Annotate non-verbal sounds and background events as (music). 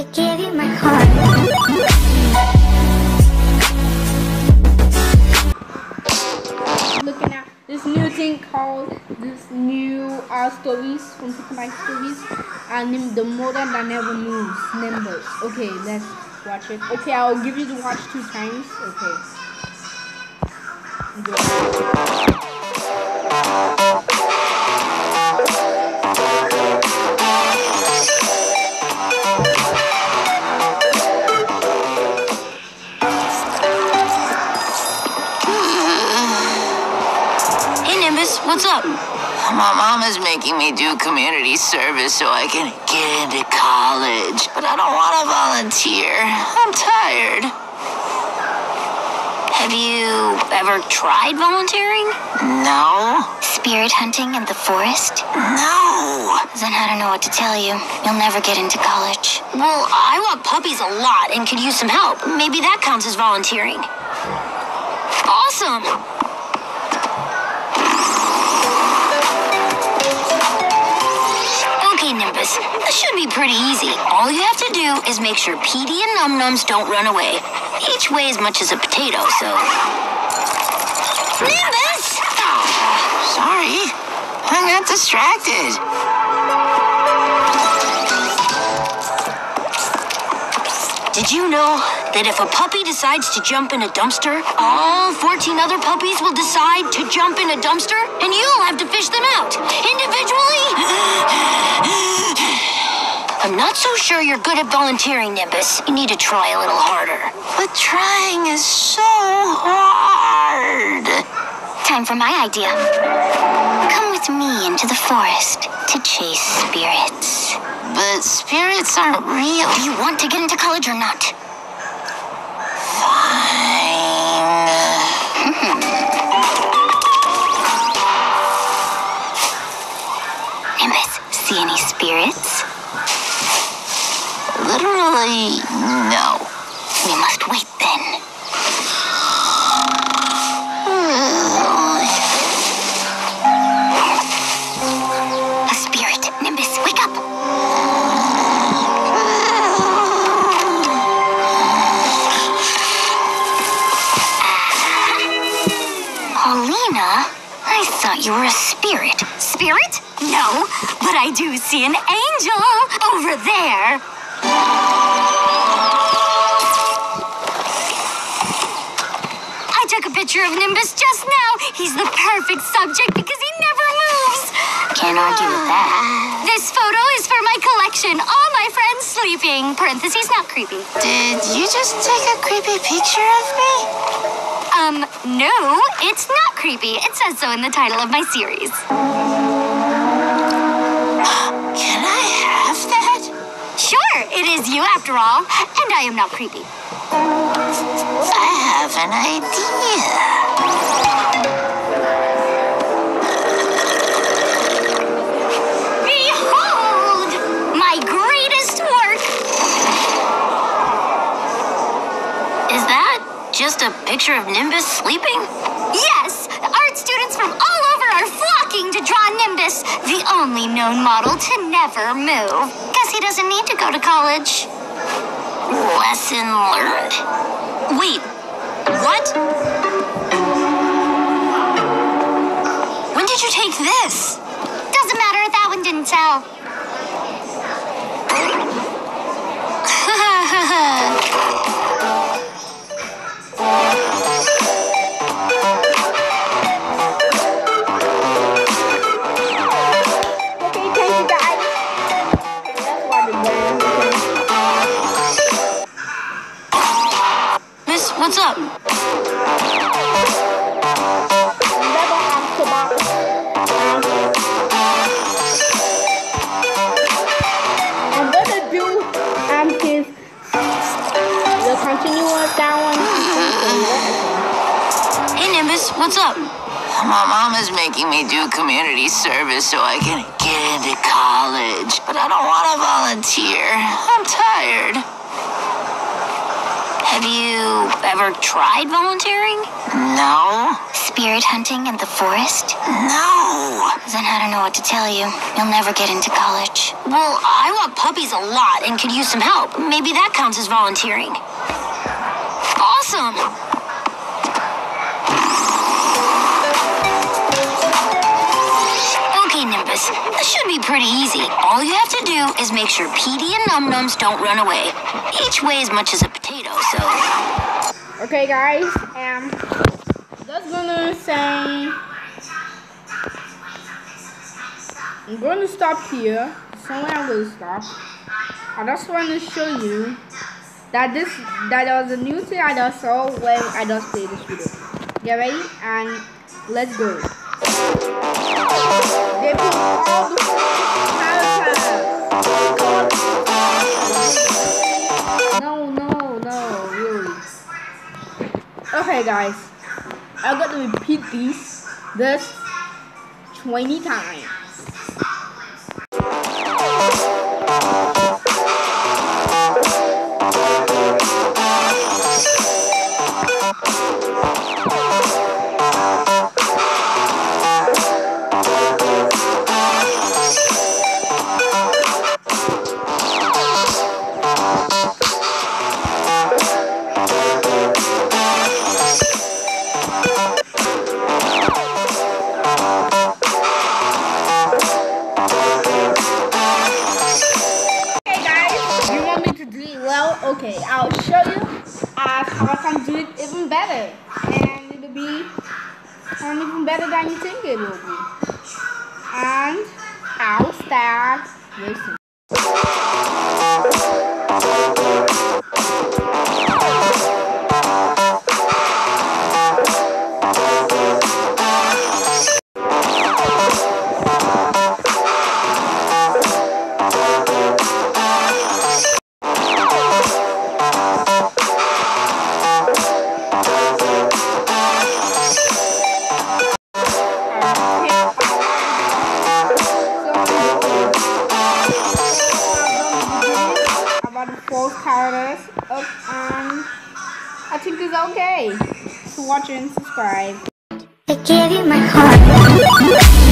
I looking at this new thing called this new stories from Pokemon stories and the modern that never moves Nimbus. Okay, let's watch it. Okay, I'll give you to watch two times. Okay. What's up? My mom is making me do community service so I can get into college. But I don't want to volunteer. I'm tired. Have you ever tried volunteering? No. Spirit hunting in the forest? No. Then I don't know what to tell you. You'll never get into college. Well, I want puppies a lot and could use some help. Maybe that counts as volunteering. Awesome! Pretty easy. All you have to do is make sure Petey and Num Nums don't run away. Each weigh as much as a potato, so. Nimbus! Sorry. I got distracted. Did you know that if a puppy decides to jump in a dumpster, all 14 other puppies will decide to jump in a dumpster and you'll have to fish them out individually? (gasps) I'm not so sure you're good at volunteering, Nimbus. You need to try a little harder. But trying is so hard. Time for my idea. Come with me into the forest to chase spirits. But spirits aren't real. Do you want to get into college or not? I thought you were a spirit. Spirit? No, but I do see an angel over there. I took a picture of Nimbus just now. He's the perfect subject because he never moves. Can't argue with that. (sighs) This photo is for my collection. All my friends sleeping. Parentheses, not creepy. Did you just take a creepy picture of me? Um, no, it's not creepy. It says so in the title of my series. (gasps) Can I have that? Sure, it is you after all. And I am not creepy. I have an idea. Just a picture of Nimbus sleeping? Yes, art students from all over are flocking to draw Nimbus, the only known model to never move. Guess he doesn't need to go to college. Lesson learned. Wait, what? When did you take this? Doesn't matter, that one didn't tell. What's up? Never asked about I'm gonna do um his the continuous that one. Hey, Nimbus, what's up? My mom is making me do community service so I can get into college. But I don't want to volunteer. I'm tired. Have you ever tried volunteering? No. Spirit hunting in the forest? No. Then I don't know what to tell you. You'll never get into college. Well, I want puppies a lot and could use some help. Maybe that counts as volunteering. Awesome! Okay, Nimbus. This should be pretty easy. All you have to do is make sure Petey and Num Nums don't run away. Each weigh as much as a potato, so. Okay, guys, um, just gonna say, I'm to stop here. Somewhere I'm to stop. I just want to show you that this that was a new thing I just saw when I just played this video. Get ready and let's go. They put all the characters. Okay, guys, I got to repeat these this 20 times. How I can do it even better, and it'll be um, even better than you think it will be. And I'll start racing. Characters and um, I think it's okay. So watch and subscribe. I gave you my heart.